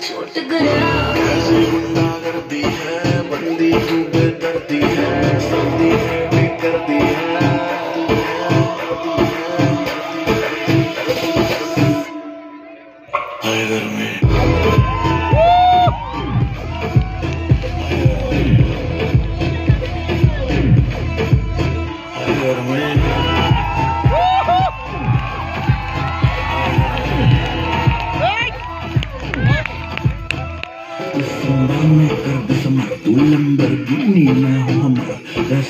छूट गया। कैसे गुंडागर्दी है, बंदी तू बेदर्दी है सर्दी भी करती है हाय घर में। में।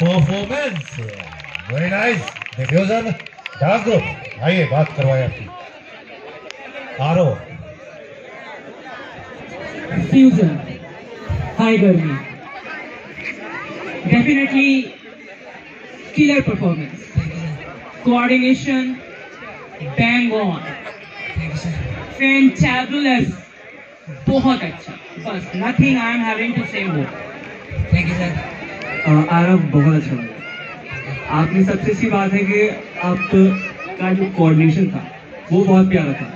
Performance very nice diffusion dance group आइए बात करवाए आपकी आरो fusion, high गर्मी. Definitely killer performance. Coordination, bang on. Fantabulous. बहुत अच्छा। बस nothing I am having to say more thank you sir आरब बहुत अच्छा लगा। आपने सबसे अच्छी बात है कि आप का जो कोऑर्डिनेशन था वो बहुत प्यारा था।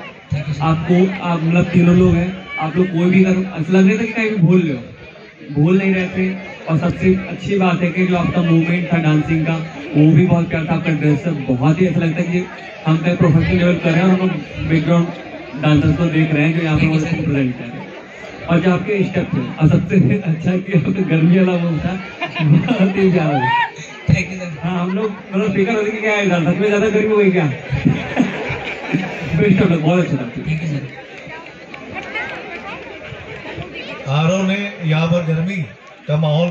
आपको आप मतलब तीनों लोग हैं आप लोग कोई भी कर ऐसा लग रहा था कि कहीं भी भूल रहे हो। भूल नहीं रहे थे। और सबसे अच्छी बात है कि जो आपका मूवमेंट था डांसिंग का वो भी बहुत प्यारा था। आपका ड्रेस बहुत ही अच्छा लगता है कि हम कहीं प्रोफेशनल लेवल कर रहे हैं और हम बैकग्राउंड डांसर्स को देख रहे हैं जो यहाँ पे वो प्रेजेंट कर रहे हैं। और जो आपके स्टेप थे और सबसे अच्छा कि आपका गर्मी वाला वो था बहुत ही था। थैंक यू सर हाँ हम लोग मतलब फ़िक्र होती कि क्या है सच में ज़्यादा गर्मी हो गई क्या बेस्ट बहुत अच्छा था। थैंक यू सर आरो ने यहाँ पर गर्मी का माहौल